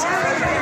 Gracias.